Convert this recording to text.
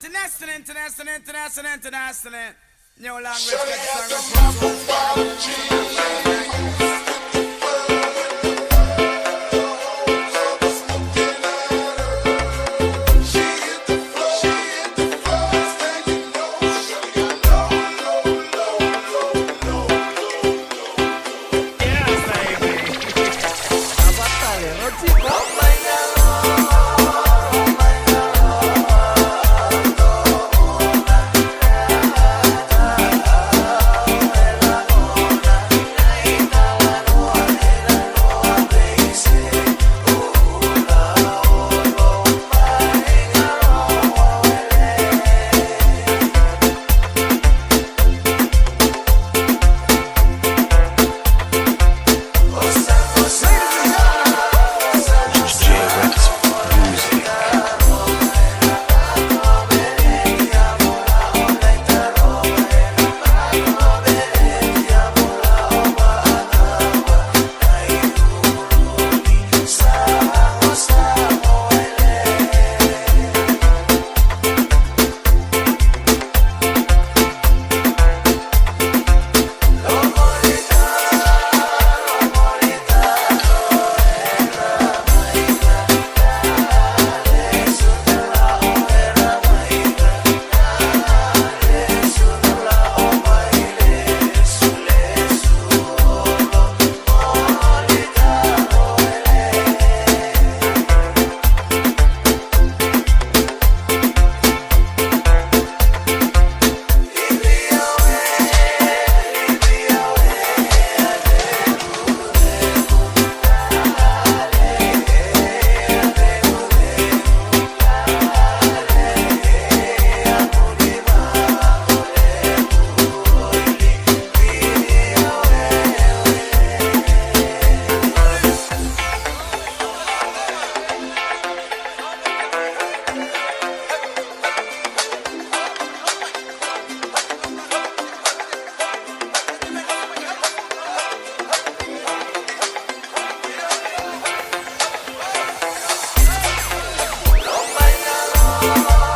International, international, international, international. New language, language. Tipo. Bye.